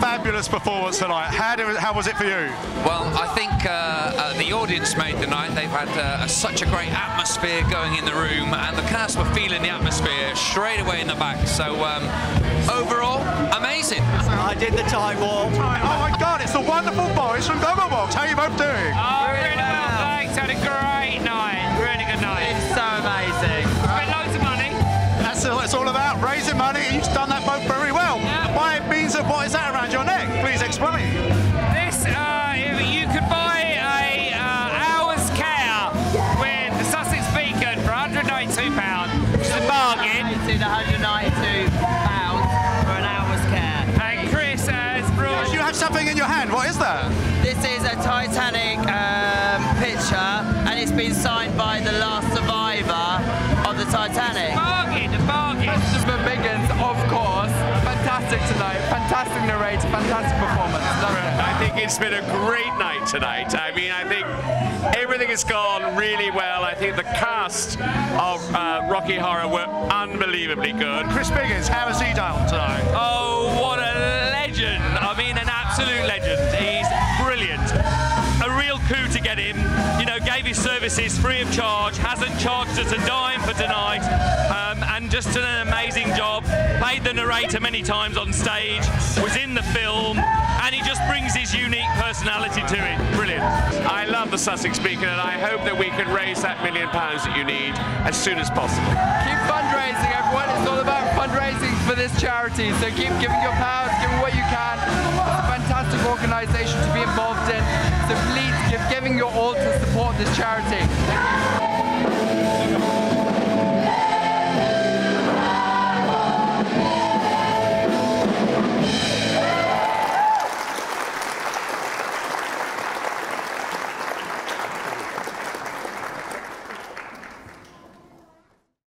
fabulous performance tonight. How, did, how was it for you? Well, I think uh, uh, the audience made the night. They've had uh, such a great atmosphere going in the room, and the cast were feeling the atmosphere straight away in the back. So um, overall, amazing. I did the time warp. Oh my God, it's the wonderful boys from Gogglebox. How are you both doing? Oh, really well, thanks. Had a great night. Really good night. It's so amazing. Spent loads of money. That's all it's all about, raising money. You've done that both very well. Yeah. By means of what is that around your neck? Please explain. This, uh, if you could buy a uh, hour's care with the Sussex Beacon for 192 pounds, which is a bargain. 192 pounds for an hour's care. And Chris has brought. You have something in your hand. What is that? This is a Titanic um, picture, and it's been signed by the last survivor of the Titanic. Bargain, a bargain. Christopher Biggins, of course. Fantastic tonight. Fantastic narrator. Fantastic performance. Loved it. I think it's been a great night tonight. I mean, I think everything has gone really well. I think the cast of uh, Rocky Horror were unbelievably good. Chris Biggins, how has he done tonight? Oh, what a legend! I mean, an absolute legend. He's brilliant. A real coup to get him. You know, gave his services free of charge, hasn't charged us a dime for tonight, um, and just an amazing job. Played the narrator many times on stage, was in the film, and he just brings his unique personality to it. Brilliant. I love the Sussex Beacon, and I hope that we can raise that million pounds that you need as soon as possible. Keep fundraising, everyone. It's all about fundraising for this charity. So keep giving your pounds, giving what you can. It's a fantastic organisation to be involved in. So please give giving your all to support this charity. Thank you.